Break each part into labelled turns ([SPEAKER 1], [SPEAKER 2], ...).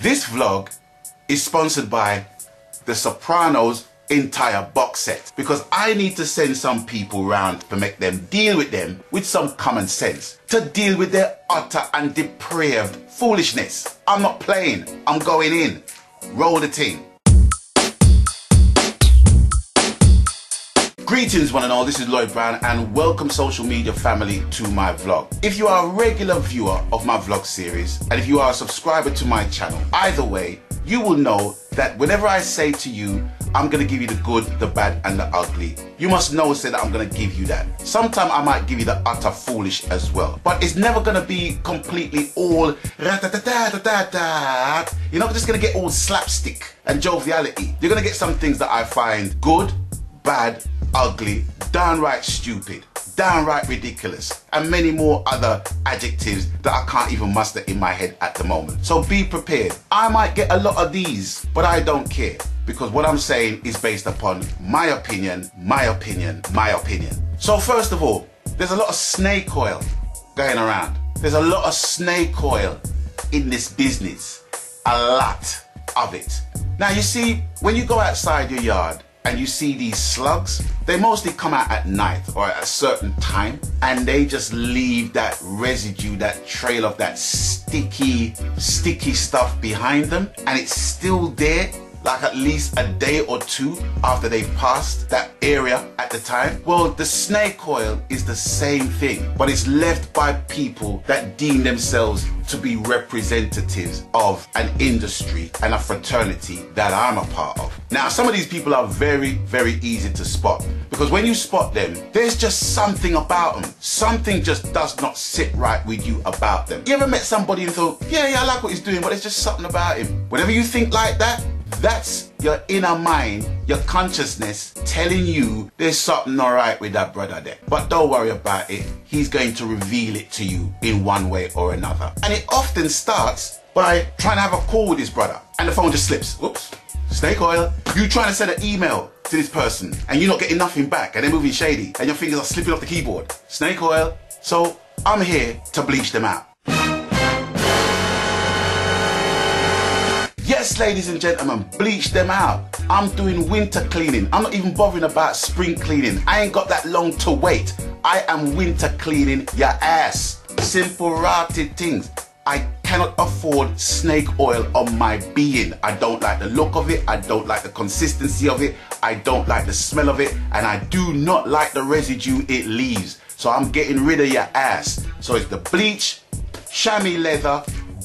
[SPEAKER 1] This vlog is sponsored by The Sopranos entire box set because I need to send some people round to make them deal with them with some common sense to deal with their utter and depraved foolishness. I'm not playing, I'm going in. Roll the team. Greetings one and all, this is Lloyd Brown and welcome social media family to my vlog. If you are a regular viewer of my vlog series and if you are a subscriber to my channel, either way, you will know that whenever I say to you, I'm gonna give you the good, the bad, and the ugly. You must know say that I'm gonna give you that. Sometimes I might give you the utter foolish as well. But it's never gonna be completely all da da da da da da. You're not just gonna get all slapstick and joviality. You're gonna get some things that I find good, bad, ugly, downright stupid, downright ridiculous, and many more other adjectives that I can't even muster in my head at the moment. So be prepared. I might get a lot of these, but I don't care because what I'm saying is based upon my opinion, my opinion, my opinion. So first of all, there's a lot of snake oil going around. There's a lot of snake oil in this business. A lot of it. Now you see, when you go outside your yard and you see these slugs, they mostly come out at night or at a certain time and they just leave that residue, that trail of that sticky, sticky stuff behind them and it's still there like at least a day or two after they've passed that area at the time? Well, the snake oil is the same thing, but it's left by people that deem themselves to be representatives of an industry and a fraternity that I'm a part of. Now, some of these people are very, very easy to spot because when you spot them, there's just something about them. Something just does not sit right with you about them. You ever met somebody and thought, yeah, yeah, I like what he's doing, but there's just something about him. Whenever you think like that, that's your inner mind, your consciousness telling you there's something alright with that brother there. But don't worry about it. He's going to reveal it to you in one way or another. And it often starts by trying to have a call with his brother and the phone just slips. Whoops. Snake oil. You trying to send an email to this person and you're not getting nothing back and they're moving shady and your fingers are slipping off the keyboard. Snake oil. So I'm here to bleach them out. Yes, ladies and gentlemen, bleach them out. I'm doing winter cleaning. I'm not even bothering about spring cleaning. I ain't got that long to wait. I am winter cleaning your ass. Simple rotted things. I cannot afford snake oil on my being. I don't like the look of it. I don't like the consistency of it. I don't like the smell of it. And I do not like the residue it leaves. So I'm getting rid of your ass. So it's the bleach, chamois leather,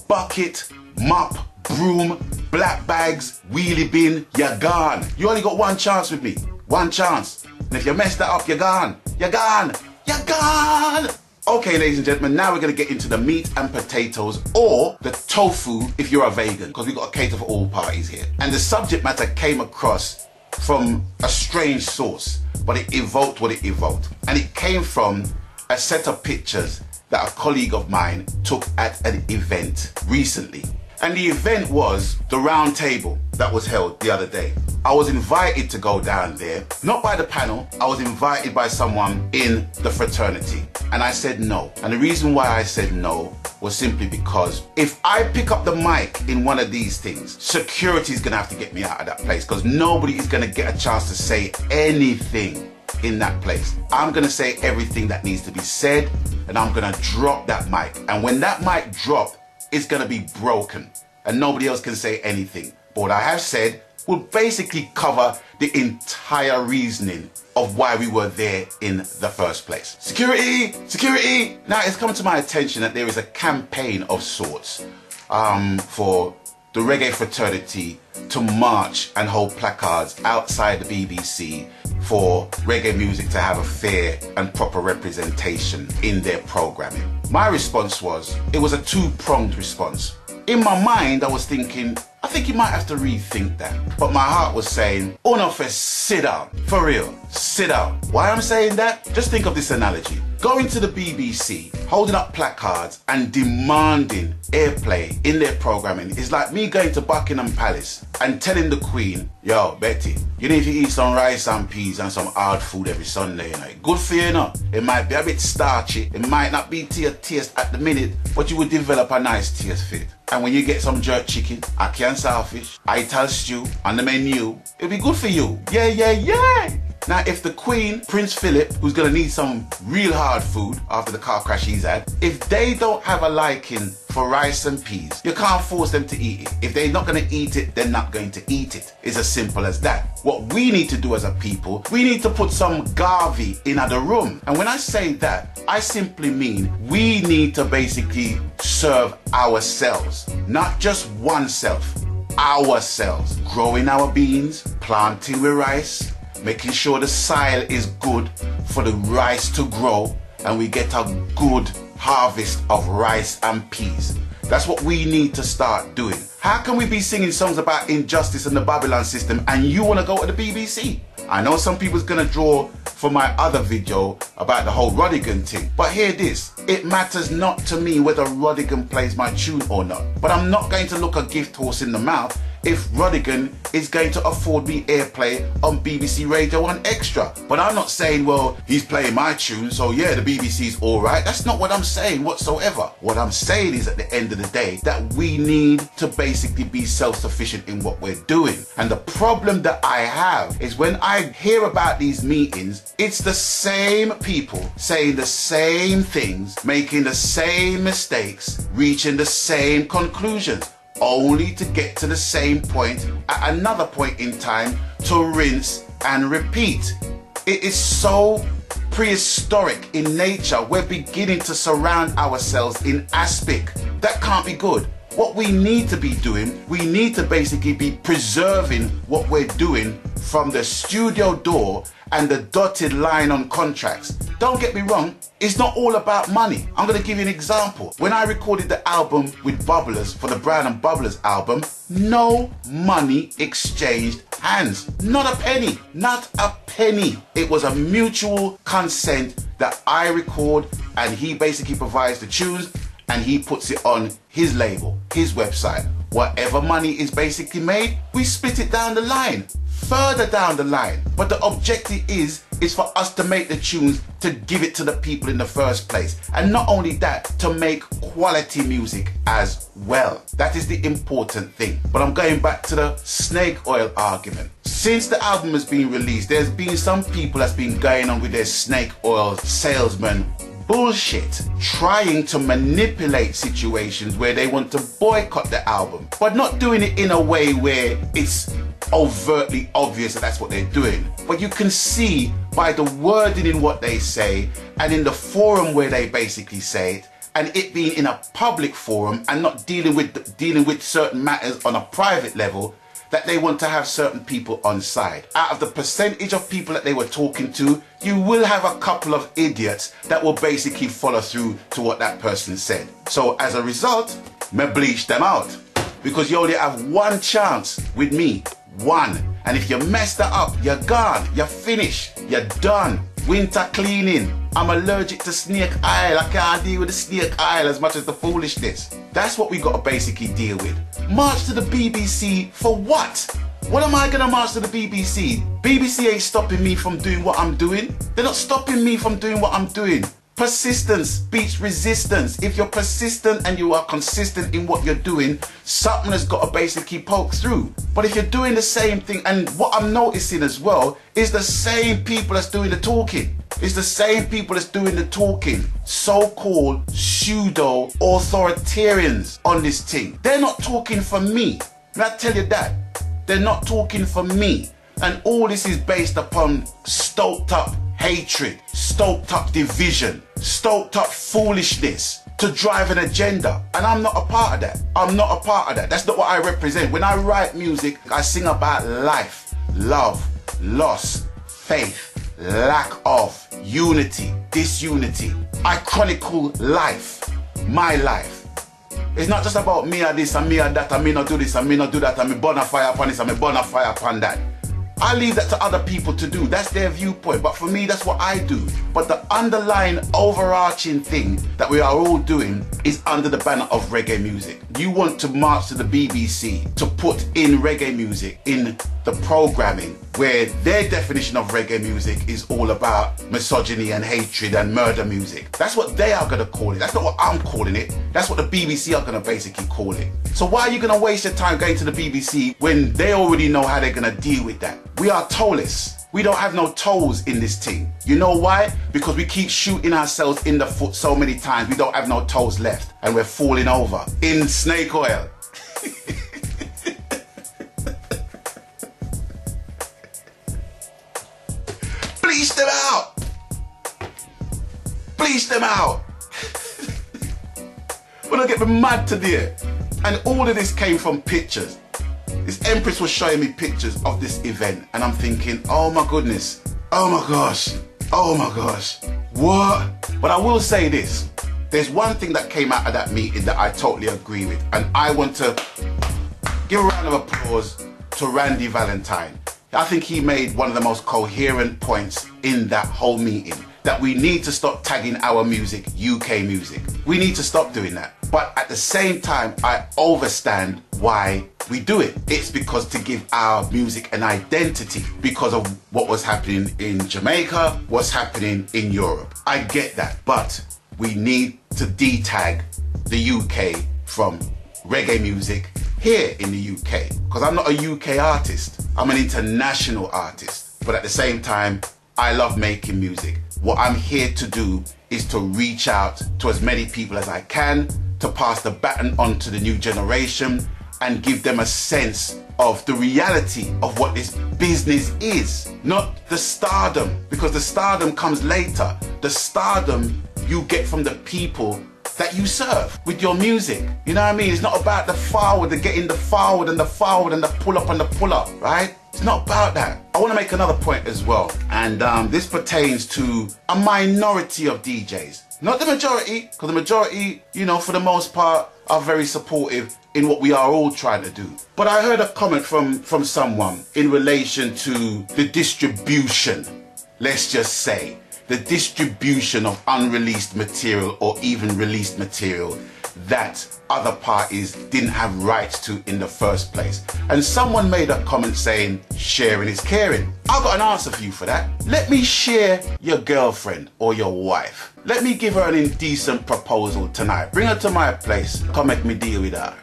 [SPEAKER 1] bucket, mop, broom, black bags, wheelie bin, you're gone. You only got one chance with me. One chance. And if you mess that up, you're gone. You're gone. You're gone. Okay, ladies and gentlemen, now we're gonna get into the meat and potatoes or the tofu if you're a vegan, because we've got to cater for all parties here. And the subject matter came across from a strange source, but it evoked what it evoked. And it came from a set of pictures that a colleague of mine took at an event recently. And the event was the round table that was held the other day. I was invited to go down there, not by the panel, I was invited by someone in the fraternity. And I said no. And the reason why I said no was simply because if I pick up the mic in one of these things, security is gonna have to get me out of that place because nobody is gonna get a chance to say anything in that place. I'm gonna say everything that needs to be said and I'm gonna drop that mic. And when that mic drop, it's gonna be broken and nobody else can say anything. But what I have said will basically cover the entire reasoning of why we were there in the first place. Security! Security! Now it's come to my attention that there is a campaign of sorts um, for the reggae fraternity to march and hold placards outside the BBC for reggae music to have a fair and proper representation in their programming. My response was, it was a two-pronged response. In my mind, I was thinking, I think you might have to rethink that. But my heart was saying, oh no, sit down. For real. Sit down. Why I'm saying that? Just think of this analogy. Going to the BBC, holding up placards and demanding airplay in their programming is like me going to Buckingham Palace and telling the Queen, yo, Betty, you need to eat some rice and peas and some hard food every Sunday night. Good for you, you know. It might be a bit starchy, it might not be to your taste at the minute, but you will develop a nice taste for it. And when you get some jerk chicken, ackee and saltfish, ital stew on the menu, it'll be good for you. Yeah, yeah, yeah. Now, if the Queen, Prince Philip, who's gonna need some real hard food after the car crash he's had, if they don't have a liking for rice and peas, you can't force them to eat it. If they're not gonna eat it, they're not going to eat it. It's as simple as that. What we need to do as a people, we need to put some Garvey in the room. And when I say that, I simply mean we need to basically serve ourselves, not just oneself ourselves, growing our beans, planting with rice, making sure the soil is good for the rice to grow and we get a good harvest of rice and peas. That's what we need to start doing. How can we be singing songs about injustice and the Babylon system and you want to go to the BBC? I know some people's gonna draw for my other video about the whole Rodigan thing, but hear this. It matters not to me whether Rodigan plays my tune or not, but I'm not going to look a gift horse in the mouth if Rodigan is going to afford me airplay on BBC Radio 1 Extra. But I'm not saying, well, he's playing my tune, so yeah, the BBC's alright. That's not what I'm saying whatsoever. What I'm saying is at the end of the day that we need to basically be self-sufficient in what we're doing. And the problem that I have is when I hear about these meetings, it's the same people saying the same things, making the same mistakes, reaching the same conclusions only to get to the same point at another point in time to rinse and repeat. It is so prehistoric in nature. We're beginning to surround ourselves in aspic. That can't be good. What we need to be doing, we need to basically be preserving what we're doing from the studio door and the dotted line on contracts. Don't get me wrong, it's not all about money. I'm gonna give you an example. When I recorded the album with Bubblers for the Brown and Bubblers album, no money exchanged hands. Not a penny, not a penny. It was a mutual consent that I record and he basically provides the tunes and he puts it on his label, his website. Whatever money is basically made, we split it down the line further down the line. But the objective is is for us to make the tunes to give it to the people in the first place. And not only that, to make quality music as well. That is the important thing. But I'm going back to the snake oil argument. Since the album has been released, there's been some people that's been going on with their snake oil salesman bullshit trying to manipulate situations where they want to boycott the album, but not doing it in a way where it's overtly obvious that that's what they're doing. But you can see by the wording in what they say and in the forum where they basically say it, and it being in a public forum and not dealing with dealing with certain matters on a private level that they want to have certain people on side. Out of the percentage of people that they were talking to, you will have a couple of idiots that will basically follow through to what that person said. So as a result, me bleach them out because you only have one chance with me one. And if you mess that up, you're gone. You're finished. You're done. Winter cleaning. I'm allergic to snake oil. I can't deal with the snake oil as much as the foolishness. That's what we got to basically deal with. March to the BBC for what? What am I gonna march to the BBC? BBC ain't stopping me from doing what I'm doing. They're not stopping me from doing what I'm doing. Persistence beats resistance. If you're persistent and you are consistent in what you're doing, something has got to basically poke through. But if you're doing the same thing, and what I'm noticing as well is the same people that's doing the talking. It's the same people that's doing the talking. So-called pseudo authoritarians on this thing. They're not talking for me. May I tell you that? They're not talking for me. And all this is based upon stoked up hatred, stoked up division, stoked up foolishness to drive an agenda. And I'm not a part of that. I'm not a part of that. That's not what I represent. When I write music, I sing about life, love, loss, faith, lack of, unity, disunity. I chronicle life, my life. It's not just about me or this and me or that and me not do this and me not do that and me burn a fire upon this and me burn a fire upon that. I leave that to other people to do. That's their viewpoint. But for me, that's what I do. But the underlying overarching thing that we are all doing is under the banner of reggae music. You want to march to the BBC to put in reggae music in the programming where their definition of reggae music is all about misogyny and hatred and murder music. That's what they are going to call it. That's not what I'm calling it. That's what the BBC are going to basically call it. So why are you going to waste your time going to the BBC when they already know how they're going to deal with that? We are toeless. We don't have no toes in this team. You know why? Because we keep shooting ourselves in the foot so many times we don't have no toes left and we're falling over in snake oil. Bleach them out! when I get mad today, and all of this came from pictures. This Empress was showing me pictures of this event, and I'm thinking, oh my goodness, oh my gosh, oh my gosh, what? But I will say this there's one thing that came out of that meeting that I totally agree with, and I want to give a round of applause to Randy Valentine. I think he made one of the most coherent points in that whole meeting that we need to stop tagging our music UK music. We need to stop doing that. But at the same time, I understand why we do it. It's because to give our music an identity because of what was happening in Jamaica, what's happening in Europe. I get that, but we need to detag the UK from reggae music here in the UK because I'm not a UK artist. I'm an international artist. But at the same time, I love making music. What I'm here to do is to reach out to as many people as I can to pass the baton on to the new generation and give them a sense of the reality of what this business is, not the stardom, because the stardom comes later. The stardom you get from the people that you serve with your music. You know what I mean? It's not about the forward, the getting the forward and the forward and the pull up and the pull up, right? It's not about that. I want to make another point as well, and um, this pertains to a minority of DJs. Not the majority, because the majority, you know, for the most part, are very supportive in what we are all trying to do. But I heard a comment from, from someone in relation to the distribution, let's just say, the distribution of unreleased material or even released material that other parties didn't have rights to in the first place. And someone made a comment saying, sharing is caring. I've got an answer for you for that. Let me share your girlfriend or your wife. Let me give her an indecent proposal tonight. Bring her to my place. Come make me deal with her.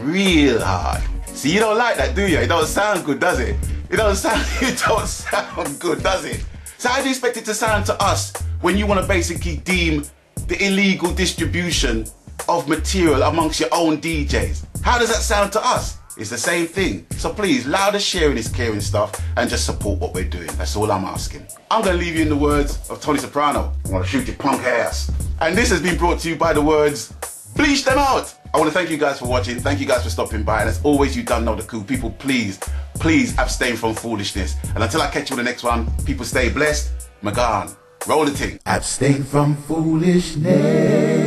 [SPEAKER 1] Real hard. See, you don't like that, do you? It don't sound good, does it? It don't sound, it don't sound good, does it? So how do you expect it to sound to us when you want to basically deem the illegal distribution of material amongst your own DJs. How does that sound to us? It's the same thing. So please, louder sharing is caring stuff and just support what we're doing. That's all I'm asking. I'm to leave you in the words of Tony Soprano. I want to shoot your punk ass. And this has been brought to you by the words, bleach them out. I want to thank you guys for watching. Thank you guys for stopping by. And as always, you don't know the coup. People, please, please abstain from foolishness. And until I catch you on the next one, people stay blessed. Magan, roll the thing.
[SPEAKER 2] Abstain from foolishness.